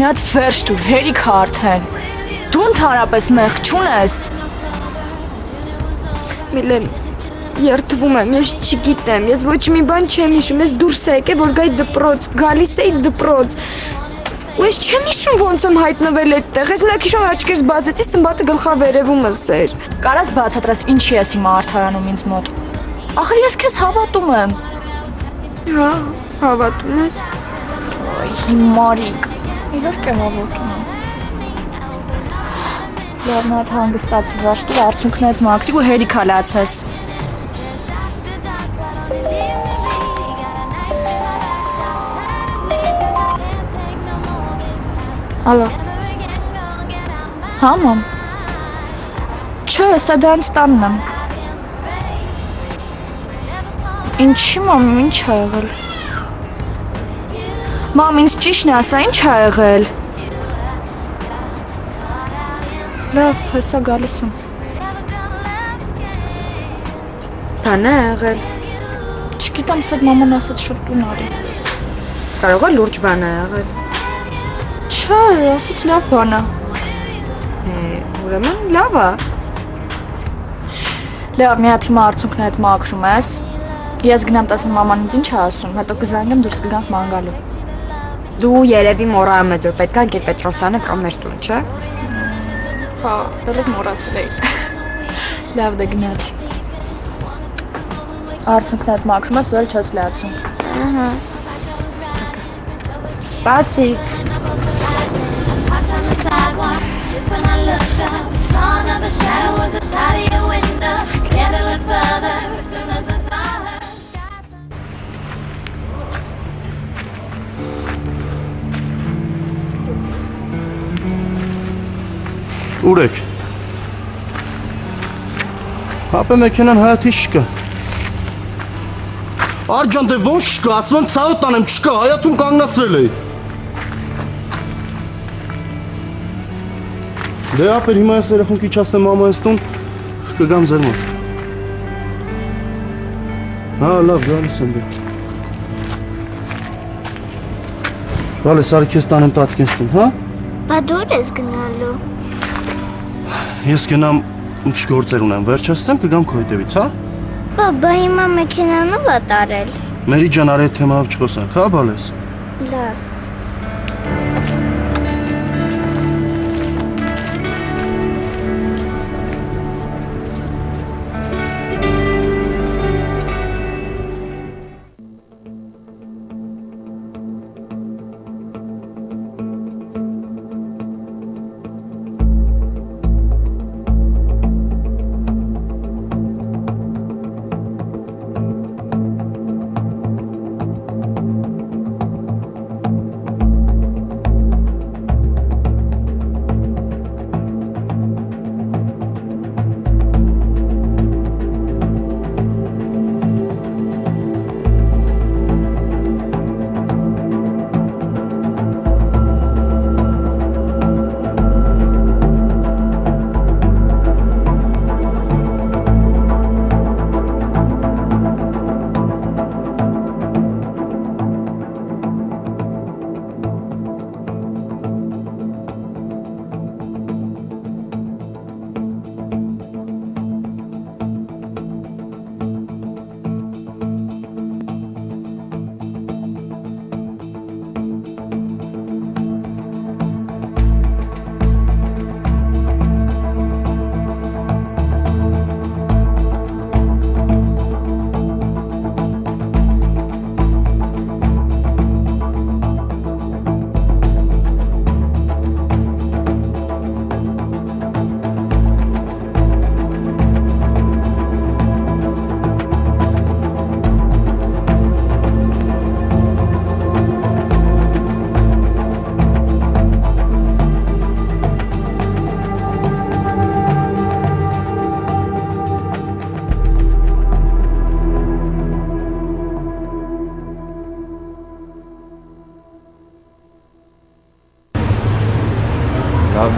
Մի հատ վերջ դուր, հերիք արդեն։ Դու ընդհանրապես մեղք չունես։ Միլեն, երթվում եմ, ես չգիտեմ, ես ոչ մի բան չեմ հիշում, ես դուրս է եկել, որ գայի դպրոց, գալիս էի դպրոց։ Ու ես չեմ հիշում ոնց եմ հայտնվել այդտեղ, ես մենակ հիշում աչքերս բացեցի, սմբատը գլխավերևումս էր։ Կարաս բացատրես ինչի ես հիմա արդարանում ինձ մոտ։ Ախր ես քեզ հավատում եմ։ Հա, հավատում ես։ Այ հիմարիկ։ Իհարկե հավատում եմ։ Լավ, նա հանգստացի վաշտու արցունքն այդ մակրի ու հերիքա լացես։ Ալո։ Հա, մամ։ Չէ, սա դրանց տանն եմ։ Ինչի մամ, ինչ ա եղել։ Մամ, ինձ ճիշտն է ասա, ինչ ա եղել։ Լավ, հեսա գալիս եմ։ Բան է եղել։ Չգիտեմ, սա մաման ասաց շուտ տուն արի։ Կարող է լուրջ բան է եղել։ Չէ, ասաց լավ բան Է, ուրեմն լավ է։ Լավ, մի հատ հիմա արցունքն այդ մաքրում ես։ Ես գնամ տեսնեմ մաման ինձ ինչ է ասում, հետո կզանգեմ դուրս կգանք ման գալու։ Դու երևի մոռանում ես, որ պետք է Գեր Պետրոսյանը կամ մեր տուն, չէ։ Հա, դեռ մոռացել էի։ Լավ դե գնացի։ Արցունքն այդ մաքրում ես, ու էլ չես լացում։ Ահա։ sidewalk, just when I looked up, saw another shadow was outside of your window. Scared to look further Ուր եք։ Հապե մեքենան հայաթի չկա։ Արջան դե ոնց չկա, ասում եմ ցավը տանեմ, չկա, հայաթում կանգնացրել էի։ Դե ապեր հիմա ես երախոն քիչ ասեմ մամայից տուն, կգամ ձեր մոտ։ Հա, լավ, գալիս եմ դե։ Գալիս, արի քեզ տանեմ տատկես տուն, հա։ Բա դուր ես գնալու։ Ես գնամ ինչ գործեր ունեմ, վերջացնեմ կգամ քո հետևից, հա։ Բա բա հիմա մեքենանով ա տարել։ Մերի ջան, արի թեմայով չխոսանք, հա, բալես։ Լավ։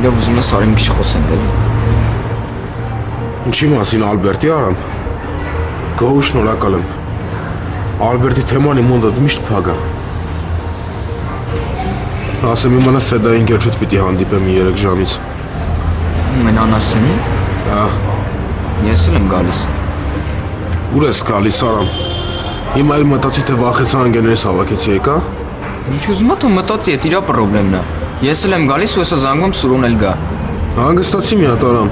Լավ, ուզում ես արի մի քիչ խոսենք, էլի։ Ինչի մասին Ալբերտի արամ։ Գոհ շնորհակալ եմ։ Ալբերտի թեման իմ մոտ միշտ փագա։ Ասեմ իմանա Սեդային գերջուց պիտի հանդիպեմ 3 ժամից։ Մենան ասումի։ Հա, Ես էլ եմ գալիս։ ուր ես գալիս Արամ։ Հիմա էլ մտածի թե վախեցա անգերներս հավաքեցի եկա։ Ինչ ուզում ես դու մտածի, դա իրա խնդրեմն է։ Ես էլ եմ գալիս ու հեսա զանգում Սուրոն էլ գա։ Հանգստացի մի հատ Արամ։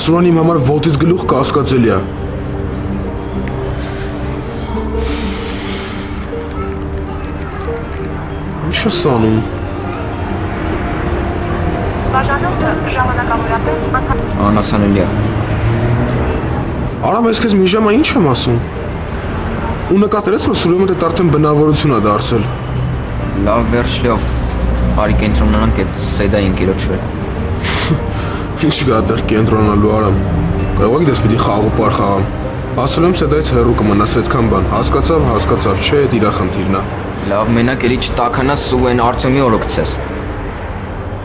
Սուրան իմ համար ոտից գլուխ կասկածելի է։ Ինչ ես անում։ Անասանելի է։ Արամ, ես քեզ մի ժամա ինչ եմ ասում։ Ու նկատերես որ Սուրյանը դե արդեն բնավորություն է դարձել։ Լավ վերջլով։ Արի կենտրոնանանք այդ Սեդայի ընկերոջ վրա։ Ինչ կա դեռ կենտրոնալու Արամ։ Կարող եք դες պիտի խաղ ու պար խաղամ։ Ասել եմ Սեդայից հեռու կմնաս այդքան բան։ Հասկացավ, հասկացավ, չէ, դա իր խնդիրն է։ Լավ, մենակ էլի չտականաս ու այն Արտյոմի օրը գցես։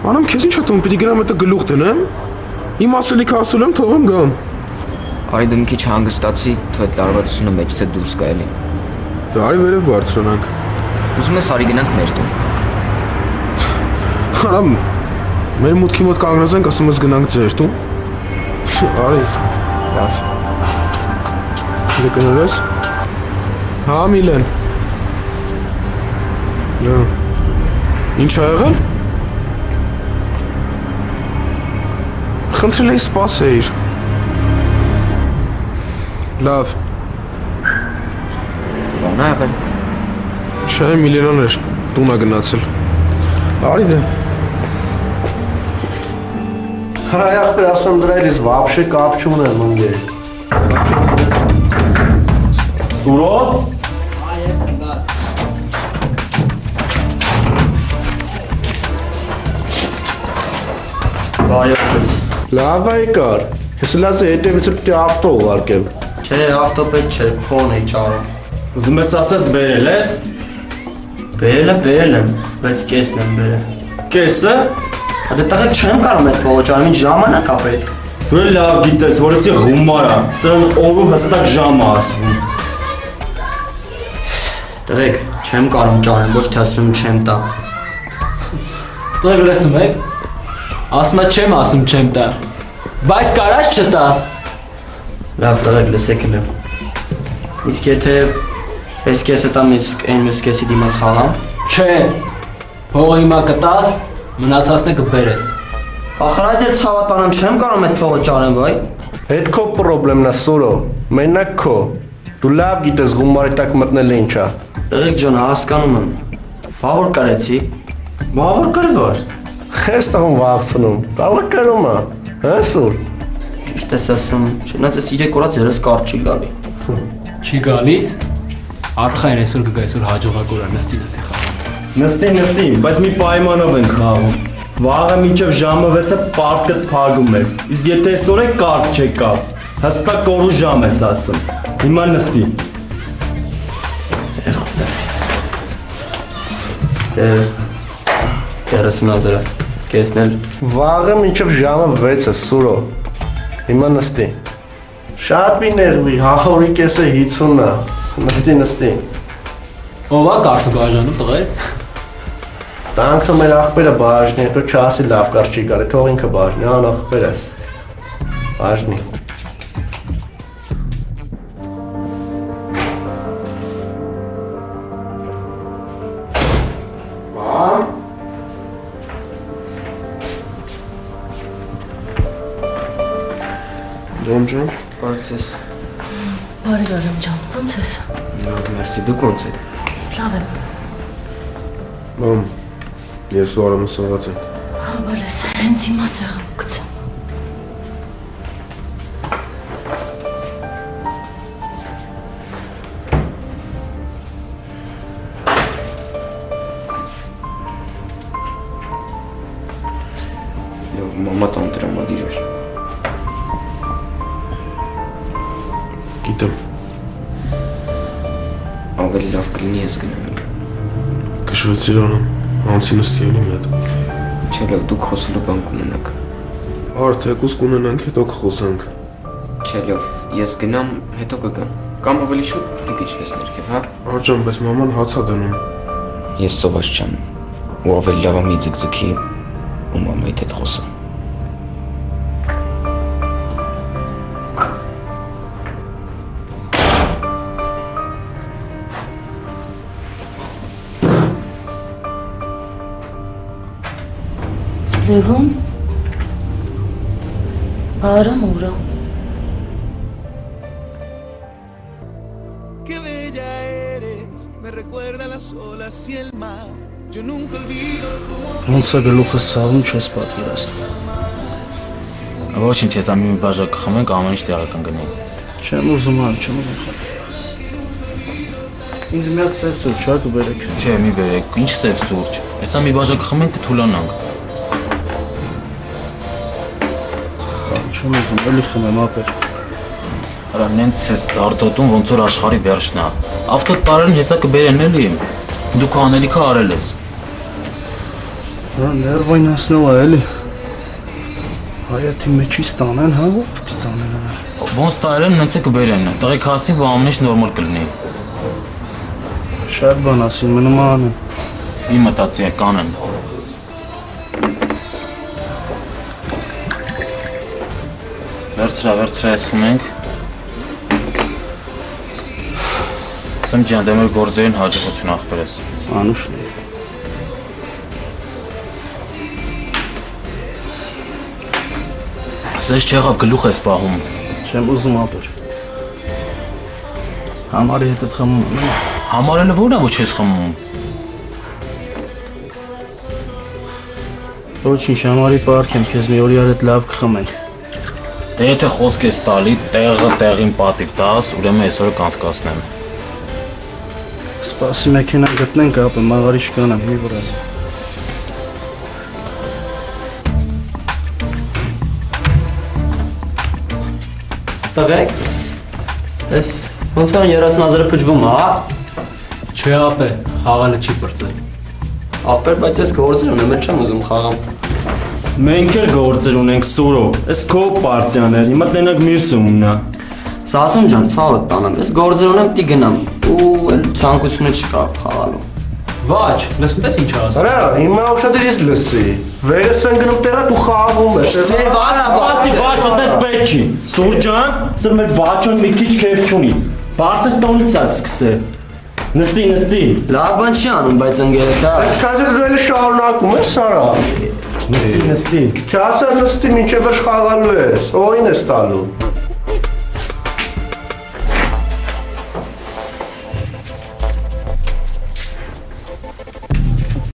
Արամ, քեզ ինչ հացում պիտի գնամ այդ գլուխ դնեմ։ Իմ ասելիքը ասել եմ, թողեմ գամ։ Արի դու մի քիչ հանգստացի, թո այդ լարվածությունը մեջցե դուրս գա էլի։ Դե արի վերև բարձրանանք։ Ուզում ես արի գնանք մեր տուն։ Արամ, մեր մուտքի մոտ կանգնած ենք, ասում ես գնանք ձեր տուն։ Արի, Լավ։ դե կներես։ Հա, Միլեն։ Հա։ Ինչ ա եղել։ Խնդրել էի սպասեիր։ Լավ, Բան ա եղել։ չէ, Միլենան էր տուն ա գնացել։ Արի դե։ Հրայախտեր ասեմ դրելիս վաբշե կապ չունեմ ընգերք։ Սուրոտ։ Բայոքս։ Լավ այ կար։ Ես լասը հետևից պետք է ավտո ուղարկեմ։ Չէ, ավտո պետք չէ, ֆոն է ճարում։ Ուզում ես ասես բերել ես։ Բերել եմ, բերել եմ, բայց կեսն եմ բերել։ Կեսը։ Դե տղեկ չեմ կարող այդ փողը ճարեմ, ինչ ժամանակ է պետք։ Դու լավ գիտես, որ էսի գումար է։ Սրան օրու հստակ ժամը ասվում։ Տղեկ, չեմ կարող ճարեմ, ոչ թե ասում եմ չեմ տա։ Տեղ լսում եք։ Ասում եմ չեմ ասում չեմ տա։ Բայց կարաս չտաս։ Լավ տղեկ, լսեք էլ։ Իսկ եթե այս կեսը տամ, իսկ այն մյուս կեսի դիմաց խաղամ։ Չէ։ Փողը հիմա կտաս, մնացածն է կբերես։ Ախր այդ էլ ցավատանեմ, չեմ կարող այդ փողը ճարեմ, վայ։ Այդ քո խնդրեմն է Սուրո։ Մենակ քո։ Դու լավ գիտես գումարի տակ մտնելը ինչ է։ Տղեկ ջան, հասկանում եմ։ Բավոր կարեցի։ Բավոր կարվար։ Խես տղում վախցնում։ Տալը կրում է։ Հա Սուր։ Ճիշտ ես ասում, չնայած այս 3 օրած երես կարճ չի գալի։ Չի գալիս։ Արխային այսօր կգա այսօր հաջողակ օրա նստի նստի խաղ։ Նստի, նստի, բայց մի պայմանով ենք խաղում։ Վաղը մինչև ժամը 6-ը պարտքը փագում ես։ Իսկ եթե այսօր է կարճ չեկա, հստակ օրու ժամ ես ասում։ Հիմա նստի։ Դե 30000-ը կեսնել։ Վաղը մինչև ժամը 6-ը Սուրո։ Հիմա նստի։ Շատ մի ներվի, հահորի կեսը 50-ն է։ Նստի, նստի։ Ո՞վ է կարտը բաժանում տղեր։ Տանքը մեր աղբերը բաժնի, հետո չասի լավ կար չի գալի, թող ինքը բաժնի, ան աղբեր ես։ Բաժնի։ Մամ։ Դոմ ջան, Բարցես։ Բարի Լորեմ ջան, ո՞նց ես։ Լավ, մերսի, դուք ո՞նց եք։ Լավ եմ։ մամ։ Ես ու Արամը սողաց ենք։ Հա, բալես, հենց հիմա սեղան գցա։ Լավ, մամա տան տրամադիր էր։ Գիտեմ, Ավելի լավ կլինի ես գնամ էլ։ քշվեցիր Արամ։ Անցի նստի էլի մի հատ։ Չէ, լավ, դուք խոսելու բան կունենաք։ Արդ եկուս կունենանք, հետո կխոսանք։ Չէ, լավ, ես գնամ, հետո կգամ։ Կամ ավելի շուտ դուք իջնես ներքև, հա։ Արջան, բայց մաման հացա դնում։ Ես սոված չեմ։ ու ավելի լավ է մի ձգձգի ու մամայի հետ խոսա։ Լևոն Արամ ուրա Qué bella eres, me recuerda las olas y el mar. Yo nunca olvido cómo Ոնց է գլուխս ցավում չես պատկերացնում։ Ոչինչ, ես ամի մի բաժակ կխմենք, ամեն ինչ տեղը կընկնի։ Չեմ ուզում, չեմ ուզում խմել։ Ինձ մի հատ սև սուրճ չա կբերեք։ Չէ, մի բերեք, ինչ սև սուրճ։ Հեսա մի բաժակ կխմենք կթուլանանք։ Չեմ ուզում, էլի խմեմ ապեր։ Արա նենց ես դարդոտում ոնց որ աշխարի վերջն է։ Ավտո տարեն հեսա կբերեն էլի։ Դու քո անելիքը արել ես։ Հա, ներվային հասնող է էլի։ Հայաթի մեջից տանեն, հա, ո՞վ պիտի տանեն հա։ Ոնց տարեն նենց է կբերեն։ Տղեկ հասին, որ ամեն ինչ նորմալ կլինի։ Շատ բան ասին, մնում անեմ։ Մի մտածի կանեն։ Վերցրա, վերցրա, ես խմենք։ Սեմ ջան, դե մեր գործերին հաջողություն ախպերես։ Անուշ լի։ Սես չեղավ գլուխ ես պահում։ Չեմ ուզում ապեր։ Համարի հետ խմում եմ։ Համարելը ո՞րն է, որ չես խմում։ Ոչինչ, համարի պարք եմ, քեզ մի օրի արդ լավ կխմենք։ Դե եթե խոսք ես տալի, տեղը տեղին պատիվ տաս, ուրեմն այսօր կանցկացնեմ։ Սպասի մեքենան գտնենք, ապը մաղարի շկանամ, մի վրազ։ Տղեկ, ես ոնց կան 30 փճվում, հա? Չէ, ապե, խաղալը չի բրծել։ Ապեր, բայց ես գործեր ունեմ, էլ չեմ ուզում խաղամ։ Մենք էլ գործեր ունենք Սուրո։ Էս քո պարտիան էր։ Հիմա տենակ մյուսը ուննա։ Սասուն ջան, ցավը տանեմ։ Ես գործեր ունեմ, պիտի գնամ։ Ու էլ ցանկությունը չկա խաղալու։ Ոչ, լսնես ինչ ասում։ Արա, հիմա ուշադիր ես լսի։ Վերս են գնում տեղակ ու խաղում ես։ Չէ, վաղա, Բացի բաճը դες պետք չի։ Սուրջան, սա մեր բաճոն մի քիչ քեֆ չունի։ Բարձր տոնից է սկսել։ Նստի, նստի։ Լավ բան չի անում, բայց ընկերդ հա։ Այս քանջը դու էլի շարունակում ես, Սարա։ Նստի, նստի։ Չասա նստի, մինչև ես խաղալու ես։ Օին ես տալու։